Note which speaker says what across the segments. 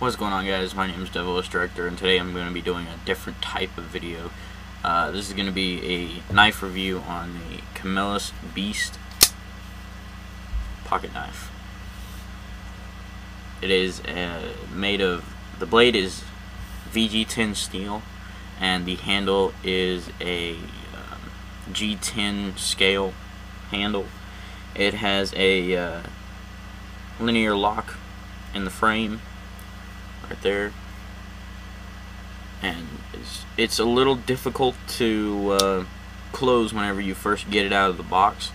Speaker 1: What's going on guys, my name is Devilish Director and today I'm going to be doing a different type of video. Uh, this is going to be a knife review on the Camillus Beast pocket knife. It is uh, made of, the blade is VG10 steel and the handle is a um, G10 scale handle. It has a uh, linear lock in the frame right there. And it's, it's a little difficult to uh, close whenever you first get it out of the box.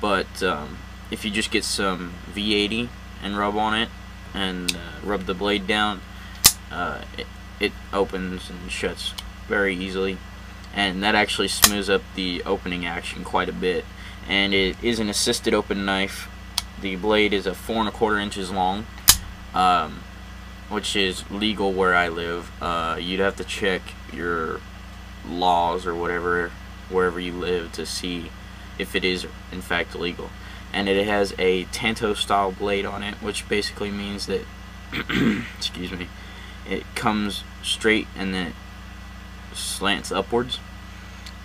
Speaker 1: But um, if you just get some V80 and rub on it and uh, rub the blade down uh, it, it opens and shuts very easily. And that actually smooths up the opening action quite a bit. And it is an assisted open knife. The blade is a four and a quarter inches long. Um, which is legal where I live uh, you'd have to check your laws or whatever wherever you live to see if it is in fact legal. And it has a Tanto style blade on it which basically means that excuse me it comes straight and then it slants upwards.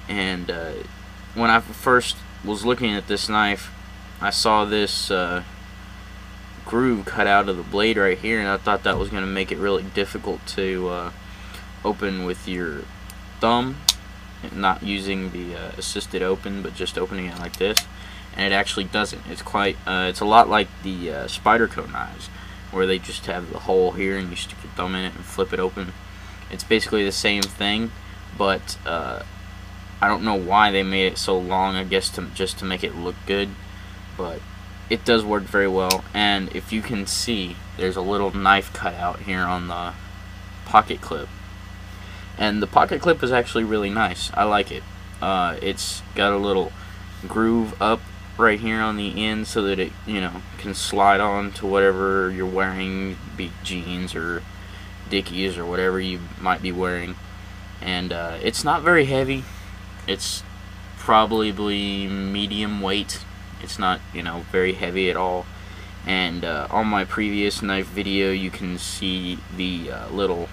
Speaker 1: And uh, when I first was looking at this knife I saw this uh, groove cut out of the blade right here and I thought that was going to make it really difficult to uh, open with your thumb not using the uh, assisted open but just opening it like this. And it actually doesn't. It's quite uh, it's a lot like the uh, Spyderco knives where they just have the hole here and you stick your thumb in it and flip it open. It's basically the same thing but uh, I don't know why they made it so long I guess to just to make it look good but it does work very well and if you can see there's a little knife cut out here on the pocket clip. And the pocket clip is actually really nice. I like it. Uh, it's got a little groove up right here on the end so that it you know can slide on to whatever you're wearing be jeans or dickies or whatever you might be wearing. And uh, it's not very heavy. It's probably medium weight it's not you know very heavy at all. And uh, on my previous knife video you can see the uh, little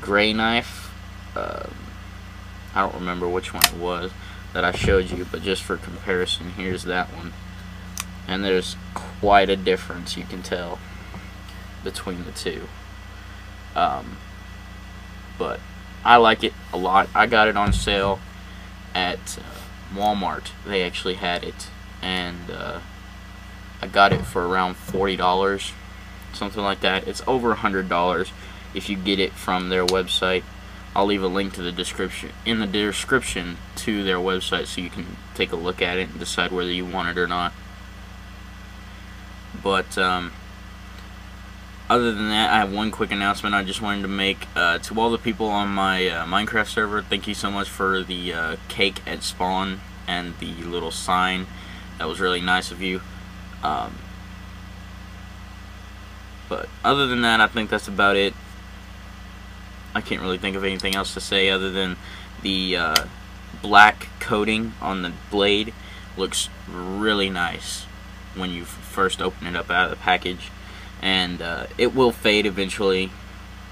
Speaker 1: gray knife. Uh, I don't remember which one it was that I showed you but just for comparison here's that one. And there's quite a difference you can tell between the two. Um, but I like it a lot. I got it on sale at uh, Walmart. They actually had it and uh, I got it for around $40 something like that it's over a hundred dollars if you get it from their website I'll leave a link to the description in the description to their website so you can take a look at it and decide whether you want it or not but um, other than that, I have one quick announcement I just wanted to make uh, to all the people on my uh, Minecraft server. Thank you so much for the uh, cake at spawn and the little sign. That was really nice of you. Um, but other than that, I think that's about it. I can't really think of anything else to say other than the uh, black coating on the blade looks really nice when you first open it up out of the package and uh, it will fade eventually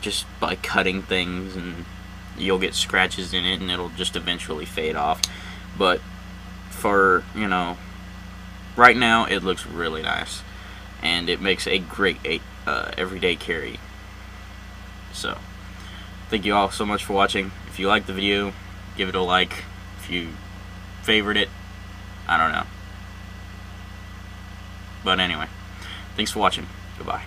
Speaker 1: just by cutting things and you'll get scratches in it and it'll just eventually fade off but for you know right now it looks really nice. And it makes a great uh, everyday carry. So thank you all so much for watching. If you liked the video give it a like. If you favored it I don't know. But anyway thanks for watching. Goodbye